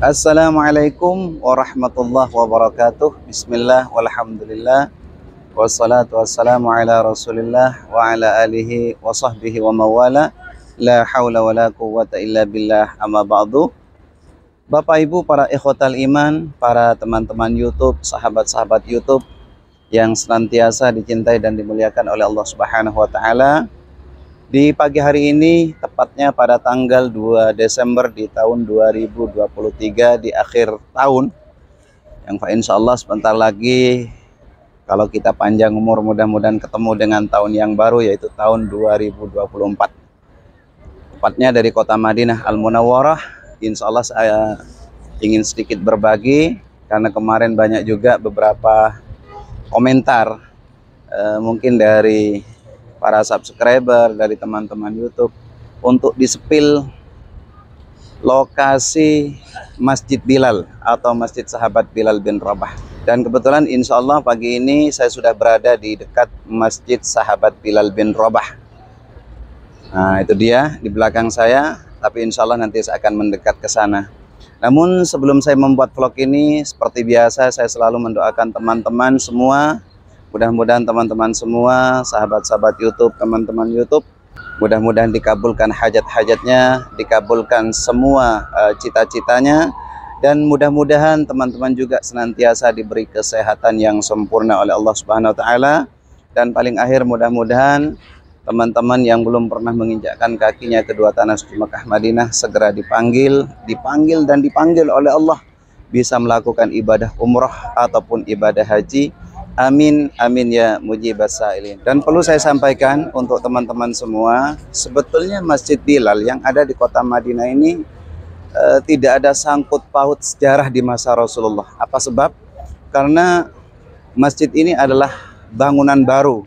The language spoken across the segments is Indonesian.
Assalamualaikum warahmatullahi wabarakatuh. Bismillah walhamdulillah. Wassalatu wassalamu ala rasulillah Wa ala alihi wa sahbihi wa mawala. La hawla wa la quwwata illa billah. Amma ba'du. Bapak ibu para ikhwatal iman Para teman-teman youtube Sahabat-sahabat youtube Yang senantiasa dicintai dan dimuliakan oleh Allah subhanahu wa ta'ala di pagi hari ini, tepatnya pada tanggal 2 Desember di tahun 2023 di akhir tahun, yang insya Allah sebentar lagi kalau kita panjang umur mudah-mudahan ketemu dengan tahun yang baru yaitu tahun 2024. Tepatnya dari kota Madinah Al Munawwarah, insya Allah saya ingin sedikit berbagi karena kemarin banyak juga beberapa komentar eh, mungkin dari para subscriber dari teman-teman YouTube untuk disepil lokasi Masjid Bilal atau Masjid Sahabat Bilal bin Rabah. Dan kebetulan insya Allah pagi ini saya sudah berada di dekat Masjid Sahabat Bilal bin Rabah. Nah itu dia di belakang saya, tapi insya Allah nanti saya akan mendekat ke sana. Namun sebelum saya membuat vlog ini, seperti biasa saya selalu mendoakan teman-teman semua Mudah-mudahan teman-teman semua, sahabat-sahabat YouTube, teman-teman YouTube, mudah-mudahan dikabulkan hajat-hajatnya, dikabulkan semua uh, cita-citanya, dan mudah-mudahan teman-teman juga senantiasa diberi kesehatan yang sempurna oleh Allah Subhanahu wa taala. Dan paling akhir mudah-mudahan teman-teman yang belum pernah menginjakkan kakinya kedua tanah suci Mekah Madinah segera dipanggil, dipanggil dan dipanggil oleh Allah bisa melakukan ibadah umrah ataupun ibadah haji Amin, amin ya mujibas sa'ilin. Dan perlu saya sampaikan untuk teman-teman semua, sebetulnya Masjid Bilal yang ada di kota Madinah ini uh, tidak ada sangkut paut sejarah di masa Rasulullah. Apa sebab? Karena masjid ini adalah bangunan baru.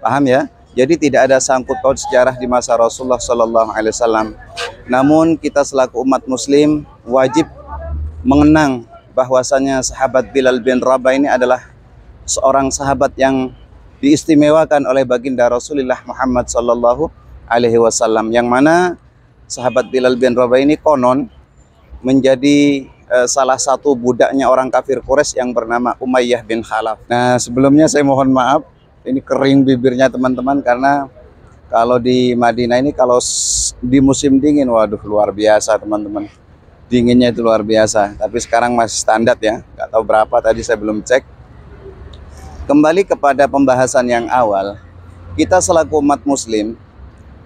Paham ya? Jadi tidak ada sangkut paut sejarah di masa Rasulullah Sallallahu Alaihi Wasallam. Namun kita selaku umat Muslim wajib mengenang bahwasanya sahabat Bilal bin Rabah ini adalah seorang sahabat yang diistimewakan oleh baginda Rasulullah Muhammad Sallallahu Alaihi Wasallam yang mana sahabat Bilal bin Rabah ini konon menjadi uh, salah satu budaknya orang kafir Quraisy yang bernama Umayyah bin Khalaf. Nah sebelumnya saya mohon maaf ini kering bibirnya teman-teman karena kalau di Madinah ini kalau di musim dingin waduh luar biasa teman-teman dinginnya itu luar biasa tapi sekarang masih standar ya nggak tahu berapa tadi saya belum cek Kembali kepada pembahasan yang awal, kita selaku umat muslim,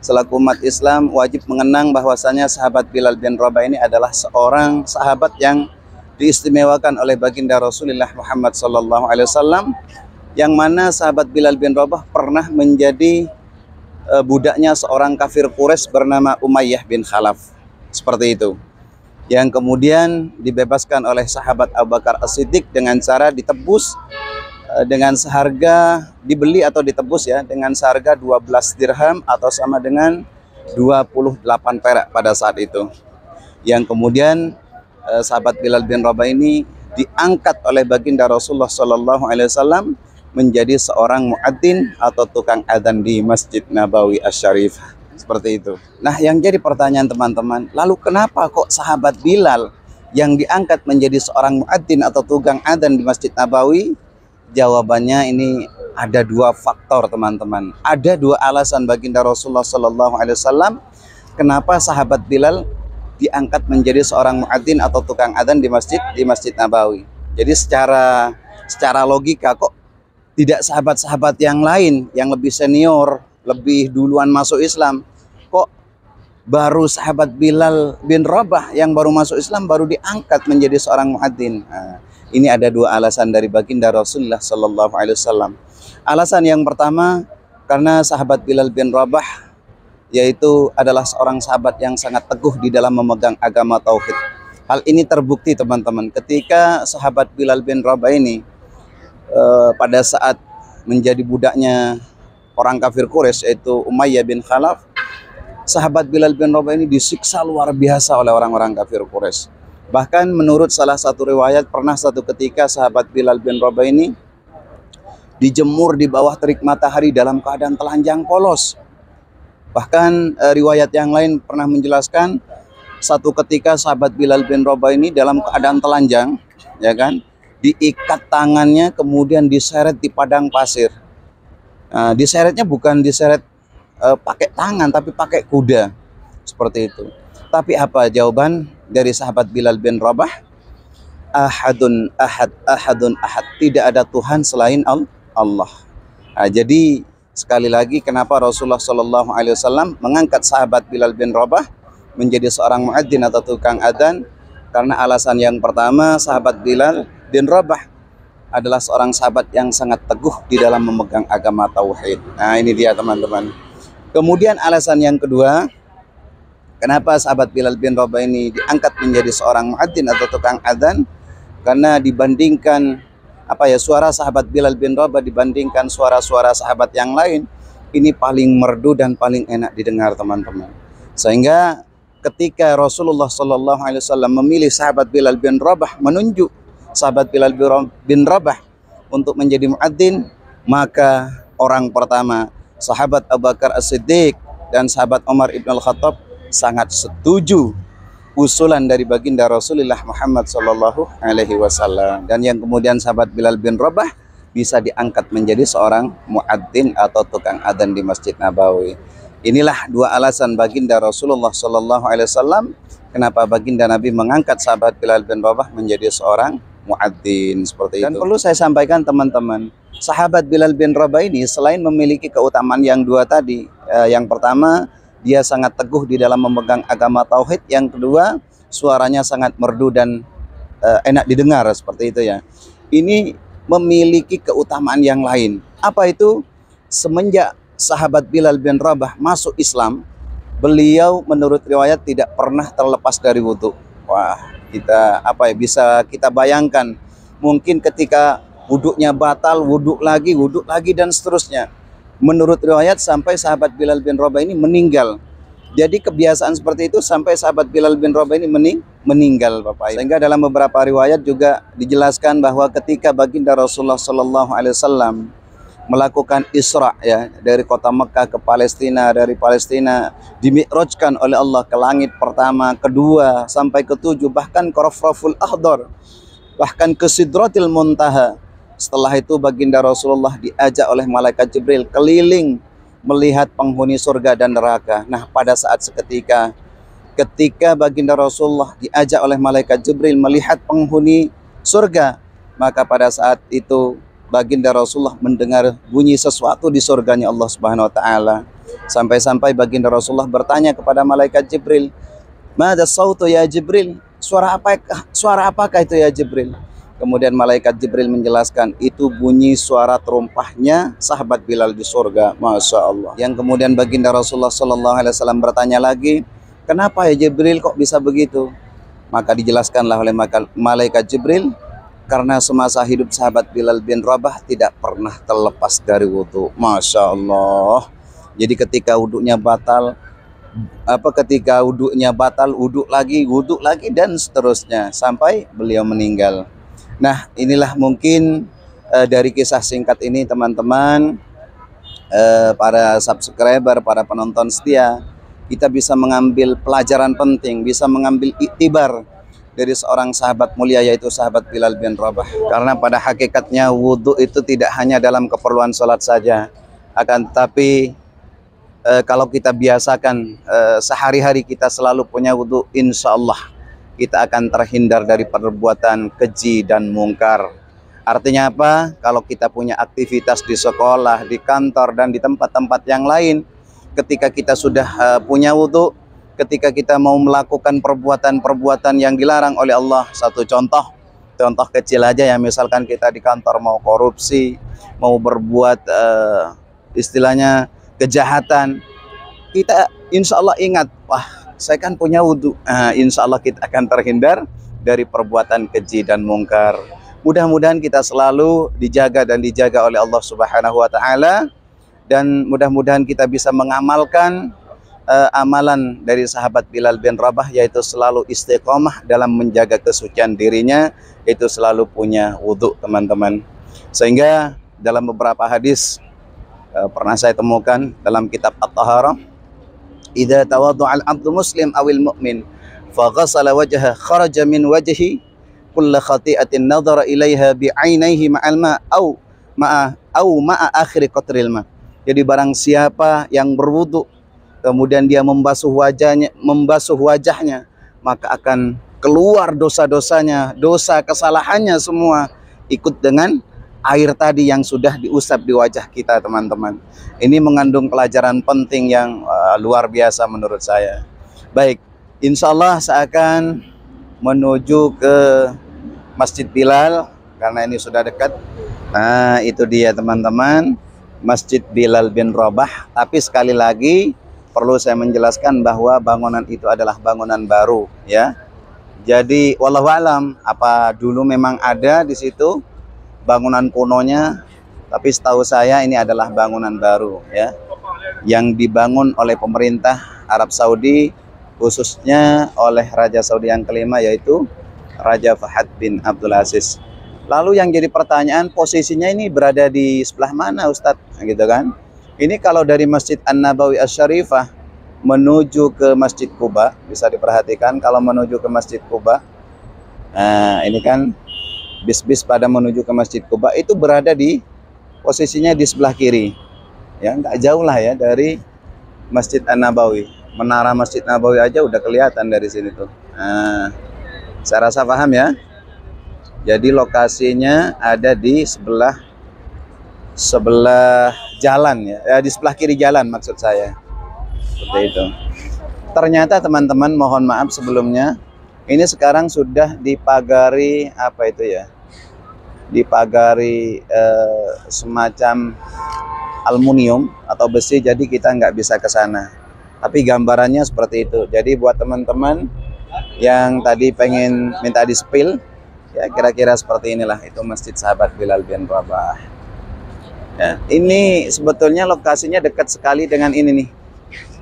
selaku umat Islam wajib mengenang bahwasanya sahabat Bilal bin Rabah ini adalah seorang sahabat yang diistimewakan oleh baginda Rasulullah Muhammad wasallam yang mana sahabat Bilal bin Rabah pernah menjadi uh, budaknya seorang kafir Quraisy bernama Umayyah bin Khalaf. Seperti itu. Yang kemudian dibebaskan oleh sahabat Abu Bakar As-Siddiq dengan cara ditebus Eh, dengan seharga dibeli atau ditebus ya dengan seharga 12 dirham atau sama dengan 28 perak pada saat itu. Yang kemudian eh, sahabat Bilal bin Rabah ini diangkat oleh baginda Rasulullah Shallallahu Alaihi Wasallam menjadi seorang muadzin atau tukang adzan di Masjid Nabawi Asy-Syarif seperti itu. Nah, yang jadi pertanyaan teman-teman, lalu kenapa kok sahabat Bilal yang diangkat menjadi seorang muadzin atau tukang adzan di Masjid Nabawi Jawabannya ini ada dua faktor teman-teman. Ada dua alasan baginda Rasulullah Sallallahu Alaihi Wasallam kenapa sahabat Bilal diangkat menjadi seorang muadzin atau tukang adzan di masjid di Masjid Nabawi. Jadi secara secara logika kok tidak sahabat-sahabat yang lain yang lebih senior, lebih duluan masuk Islam, kok baru sahabat Bilal bin Rabah yang baru masuk Islam baru diangkat menjadi seorang muadzin. Nah, ini ada dua alasan dari baginda Rasulullah Sallallahu Alaihi Wasallam. Alasan yang pertama karena sahabat Bilal bin Rabah yaitu adalah seorang sahabat yang sangat teguh di dalam memegang agama tauhid. Hal ini terbukti teman-teman ketika sahabat Bilal bin Rabah ini uh, pada saat menjadi budaknya orang kafir Quraisy yaitu Umayyah bin Khalaf sahabat Bilal bin Rabah ini disiksa luar biasa oleh orang-orang kafir Quraisy Bahkan menurut salah satu riwayat pernah satu ketika sahabat Bilal bin Rabah ini dijemur di bawah terik matahari dalam keadaan telanjang polos. Bahkan e, riwayat yang lain pernah menjelaskan satu ketika sahabat Bilal bin Rabah ini dalam keadaan telanjang, ya kan, diikat tangannya kemudian diseret di padang pasir. Nah, diseretnya bukan diseret uh, pakai tangan tapi pakai kuda, seperti itu. Tapi apa jawaban dari sahabat Bilal bin Rabah? Ahadun ahad, ahadun ahad. Tidak ada Tuhan selain Allah. Nah, jadi sekali lagi kenapa Rasulullah Shallallahu Alaihi Wasallam mengangkat sahabat Bilal bin Rabah menjadi seorang muadzin atau tukang adzan karena alasan yang pertama sahabat Bilal bin Rabah adalah seorang sahabat yang sangat teguh di dalam memegang agama tauhid. Nah, ini dia teman-teman. Kemudian alasan yang kedua, kenapa sahabat Bilal bin Rabah ini diangkat menjadi seorang muadzin atau tukang adzan? Karena dibandingkan apa ya suara sahabat Bilal bin Rabah dibandingkan suara-suara sahabat yang lain ini paling merdu dan paling enak didengar teman-teman. Sehingga ketika Rasulullah Shallallahu Alaihi Wasallam memilih sahabat Bilal bin Rabah menunjuk sahabat Bilal bin Rabah untuk menjadi muadzin, maka orang pertama sahabat Abu Bakar As-Siddiq dan sahabat Umar ibn Al-Khattab sangat setuju usulan dari baginda Rasulullah Muhammad Sallallahu Alaihi Wasallam dan yang kemudian sahabat Bilal bin Rabah bisa diangkat menjadi seorang muadzin atau tukang adzan di Masjid Nabawi. Inilah dua alasan baginda Rasulullah Sallallahu Alaihi Wasallam kenapa baginda Nabi mengangkat sahabat Bilal bin Rabah menjadi seorang muadzin seperti dan itu. Dan perlu saya sampaikan teman-teman, sahabat Bilal bin Rabah ini selain memiliki keutamaan yang dua tadi, eh, yang pertama dia sangat teguh di dalam memegang agama tauhid. Yang kedua, suaranya sangat merdu dan uh, enak didengar seperti itu ya. Ini memiliki keutamaan yang lain. Apa itu? Semenjak sahabat Bilal bin Rabah masuk Islam, beliau menurut riwayat tidak pernah terlepas dari wudhu. Wah, kita apa ya bisa kita bayangkan mungkin ketika wuduknya batal, wuduk lagi, wuduk lagi dan seterusnya menurut riwayat sampai sahabat Bilal bin Rabah ini meninggal. Jadi kebiasaan seperti itu sampai sahabat Bilal bin Rabah ini mening meninggal Bapak. Sehingga dalam beberapa riwayat juga dijelaskan bahwa ketika baginda Rasulullah Shallallahu Alaihi Wasallam melakukan Isra ya dari kota Mekah ke Palestina, dari Palestina dimi'rajkan oleh Allah ke langit pertama, kedua sampai ketujuh bahkan ke Ahdar bahkan ke Sidratil Muntaha setelah itu baginda Rasulullah diajak oleh malaikat Jibril keliling melihat penghuni surga dan neraka. Nah, pada saat seketika ketika baginda Rasulullah diajak oleh malaikat Jibril melihat penghuni surga, maka pada saat itu baginda Rasulullah mendengar bunyi sesuatu di surganya Allah Subhanahu wa taala. Sampai-sampai baginda Rasulullah bertanya kepada malaikat Jibril, "Mada sautu ya Jibril?" Suara apa suara apakah itu ya Jibril? Kemudian malaikat Jibril menjelaskan itu bunyi suara terumpahnya sahabat Bilal di surga. Masya Allah. Yang kemudian baginda Rasulullah Sallallahu Alaihi Wasallam bertanya lagi, kenapa ya Jibril kok bisa begitu? Maka dijelaskanlah oleh malaikat Jibril, karena semasa hidup sahabat Bilal bin Rabah tidak pernah terlepas dari wudhu. Masya Allah. Jadi ketika wudhunya batal, apa ketika wudhunya batal, wudhu lagi, wudhu lagi dan seterusnya sampai beliau meninggal. Nah, inilah mungkin uh, dari kisah singkat ini teman-teman uh, para subscriber, para penonton setia, kita bisa mengambil pelajaran penting, bisa mengambil iktibar dari seorang sahabat mulia yaitu sahabat Bilal bin Rabah. Karena pada hakikatnya wudhu itu tidak hanya dalam keperluan sholat saja, akan tetapi uh, kalau kita biasakan uh, sehari-hari kita selalu punya wudhu, insya Allah kita akan terhindar dari perbuatan keji dan mungkar. Artinya apa? Kalau kita punya aktivitas di sekolah, di kantor, dan di tempat-tempat yang lain, ketika kita sudah uh, punya wudhu, ketika kita mau melakukan perbuatan-perbuatan yang dilarang oleh Allah, satu contoh, contoh kecil aja ya, misalkan kita di kantor mau korupsi, mau berbuat uh, istilahnya kejahatan, kita insya Allah ingat, wah saya kan punya wudhu. Nah, insya Allah kita akan terhindar dari perbuatan keji dan mungkar. Mudah-mudahan kita selalu dijaga dan dijaga oleh Allah Subhanahu wa taala dan mudah-mudahan kita bisa mengamalkan uh, amalan dari sahabat Bilal bin Rabah yaitu selalu istiqomah dalam menjaga kesucian dirinya itu selalu punya wudhu teman-teman sehingga dalam beberapa hadis uh, pernah saya temukan dalam kitab At-Taharah idza tawadda'a al-'abdu muslim awil mu'min faghasala wajha kharaja min wajhi kulla khati'atin nadhara ilaiha bi'ainaihi ma'al ma' aw ma'a aw ma'a akhir qatril ma'. Jadi barang siapa yang berwudu kemudian dia membasuh wajahnya, membasuh wajahnya, maka akan keluar dosa-dosanya, dosa kesalahannya semua ikut dengan air tadi yang sudah diusap di wajah kita, teman-teman. Ini mengandung pelajaran penting yang luar biasa menurut saya. Baik, insya Allah saya akan menuju ke Masjid Bilal karena ini sudah dekat. Nah itu dia teman-teman Masjid Bilal bin Rabah. Tapi sekali lagi perlu saya menjelaskan bahwa bangunan itu adalah bangunan baru ya. Jadi walau alam apa dulu memang ada di situ bangunan kunonya, tapi setahu saya ini adalah bangunan baru ya, yang dibangun oleh pemerintah Arab Saudi khususnya oleh Raja Saudi yang kelima yaitu Raja Fahad bin Abdul Aziz. Lalu yang jadi pertanyaan posisinya ini berada di sebelah mana Ustadz? Gitu kan? Ini kalau dari Masjid An Nabawi Asy-Syarifah menuju ke Masjid Kuba bisa diperhatikan kalau menuju ke Masjid Kuba. Nah, ini kan bis-bis pada menuju ke Masjid Kuba itu berada di posisinya di sebelah kiri. Ya, nggak jauh lah ya dari Masjid An-Nabawi. Menara Masjid Nabawi aja udah kelihatan dari sini tuh. Nah, saya rasa paham ya. Jadi lokasinya ada di sebelah sebelah jalan ya, ya di sebelah kiri jalan maksud saya. Seperti itu. Ternyata teman-teman mohon maaf sebelumnya ini sekarang sudah dipagari apa itu ya dipagari eh, semacam aluminium atau besi jadi kita nggak bisa ke sana. Tapi gambarannya seperti itu. Jadi buat teman-teman yang tadi pengen minta di spill ya kira-kira seperti inilah itu masjid sahabat Bilal bin Rabah. Ya, ini sebetulnya lokasinya dekat sekali dengan ini nih.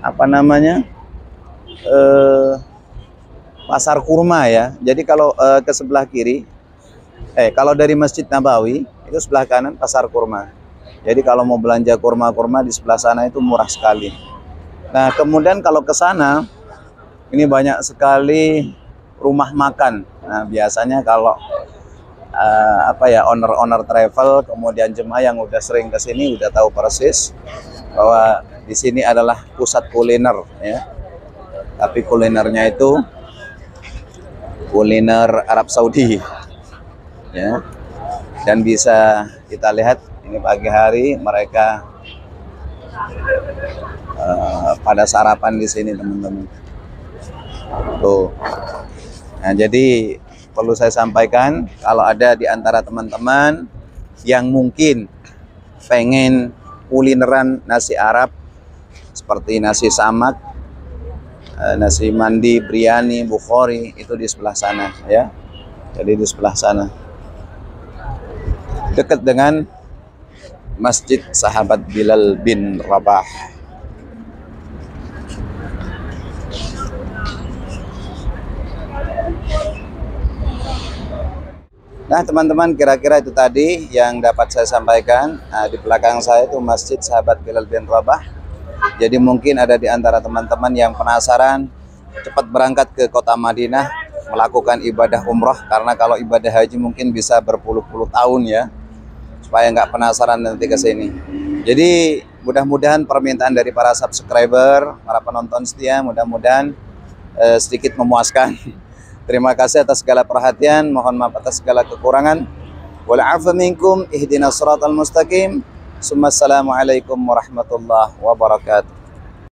Apa namanya? Eh, pasar kurma ya. Jadi kalau eh, ke sebelah kiri eh kalau dari Masjid Nabawi itu sebelah kanan pasar kurma. Jadi kalau mau belanja kurma-kurma di sebelah sana itu murah sekali. Nah, kemudian kalau ke sana ini banyak sekali rumah makan. Nah, biasanya kalau uh, apa ya owner-owner travel kemudian jemaah yang udah sering ke sini udah tahu persis bahwa di sini adalah pusat kuliner ya. Tapi kulinernya itu kuliner Arab Saudi ya dan bisa kita lihat ini pagi hari mereka uh, pada sarapan di sini teman-teman. Tuh. Nah jadi perlu saya sampaikan kalau ada di antara teman-teman yang mungkin pengen kulineran nasi Arab seperti nasi samak eh, nasi mandi, biryani, bukhori itu di sebelah sana ya. Jadi di sebelah sana. Dekat dengan Masjid Sahabat Bilal bin Rabah. Nah teman-teman kira-kira itu tadi yang dapat saya sampaikan. Nah, Di belakang saya itu Masjid Sahabat Bilal bin Rabah. Jadi mungkin ada di antara teman-teman yang penasaran Cepat berangkat ke kota Madinah Melakukan ibadah umroh Karena kalau ibadah haji mungkin bisa berpuluh-puluh tahun ya supaya nggak penasaran nanti ke sini. Jadi mudah-mudahan permintaan dari para subscriber, para penonton setia, mudah-mudahan eh, sedikit memuaskan. Terima kasih atas segala perhatian, mohon maaf atas segala kekurangan. Wal'afu ihdinas siratal mustaqim. Assalamualaikum warahmatullahi wabarakatuh.